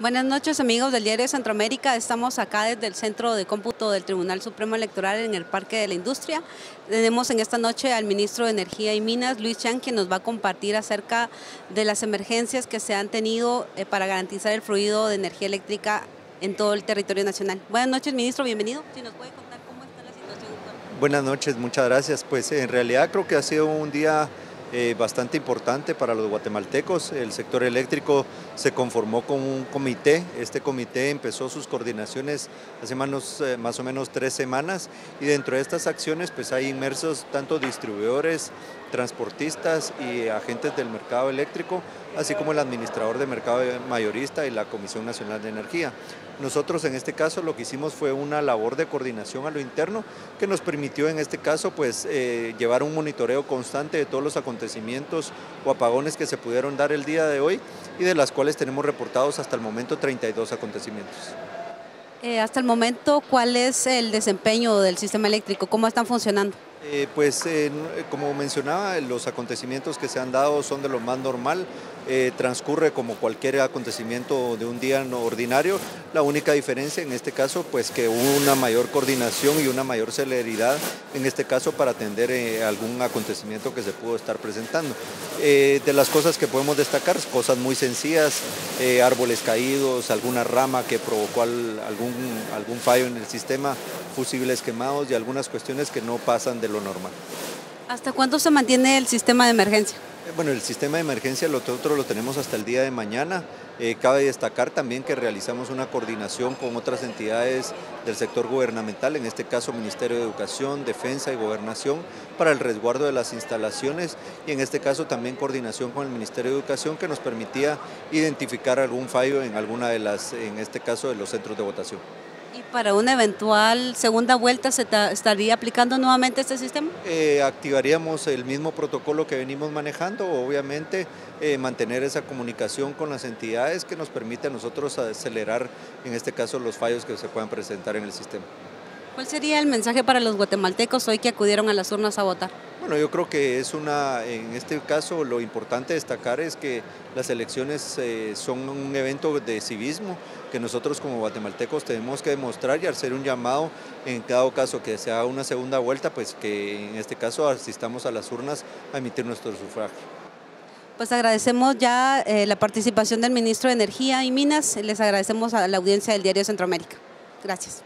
Buenas noches amigos del Diario Centroamérica, estamos acá desde el Centro de Cómputo del Tribunal Supremo Electoral en el Parque de la Industria. Tenemos en esta noche al Ministro de Energía y Minas, Luis Chan, quien nos va a compartir acerca de las emergencias que se han tenido eh, para garantizar el fluido de energía eléctrica en todo el territorio nacional. Buenas noches Ministro, bienvenido. Si nos puede contar cómo está la situación Buenas noches, muchas gracias. Pues en realidad creo que ha sido un día eh, bastante importante para los guatemaltecos. El sector eléctrico se conformó con un comité. Este comité empezó sus coordinaciones hace más, eh, más o menos tres semanas y dentro de estas acciones pues hay inmersos tanto distribuidores, transportistas y agentes del mercado eléctrico, así como el administrador de mercado mayorista y la Comisión Nacional de Energía. Nosotros en este caso lo que hicimos fue una labor de coordinación a lo interno que nos permitió en este caso pues eh, llevar un monitoreo constante de todos los acontecimientos o apagones que se pudieron dar el día de hoy y de las cuales tenemos reportados hasta el momento 32 acontecimientos. Eh, hasta el momento, ¿cuál es el desempeño del sistema eléctrico? ¿Cómo están funcionando? Eh, pues eh, como mencionaba, los acontecimientos que se han dado son de lo más normal, eh, transcurre como cualquier acontecimiento de un día no ordinario, la única diferencia en este caso pues que hubo una mayor coordinación y una mayor celeridad en este caso para atender algún acontecimiento que se pudo estar presentando. de las cosas que podemos destacar, cosas muy sencillas, árboles caídos, alguna rama que provocó algún, algún fallo en el sistema, fusibles quemados y algunas cuestiones que no pasan de lo normal. ¿Hasta cuándo se mantiene el sistema de emergencia? Eh, bueno, el sistema de emergencia nosotros lo tenemos hasta el día de mañana. Eh, cabe destacar también que realizamos una coordinación con otras entidades del sector gubernamental, en este caso Ministerio de Educación, Defensa y Gobernación, para el resguardo de las instalaciones y en este caso también coordinación con el Ministerio de Educación que nos permitía identificar algún fallo en alguna de las, en este caso, de los centros de votación. ¿Y para una eventual segunda vuelta se estaría aplicando nuevamente este sistema? Eh, activaríamos el mismo protocolo que venimos manejando, obviamente eh, mantener esa comunicación con las entidades que nos permite a nosotros acelerar, en este caso, los fallos que se puedan presentar en el sistema. ¿Cuál sería el mensaje para los guatemaltecos hoy que acudieron a las urnas a votar? Bueno, yo creo que es una, en este caso lo importante destacar es que las elecciones eh, son un evento de civismo que nosotros como guatemaltecos tenemos que demostrar y hacer un llamado en cada caso que se haga una segunda vuelta, pues que en este caso asistamos a las urnas a emitir nuestro sufragio. Pues agradecemos ya eh, la participación del ministro de Energía y Minas, les agradecemos a la audiencia del Diario Centroamérica. Gracias.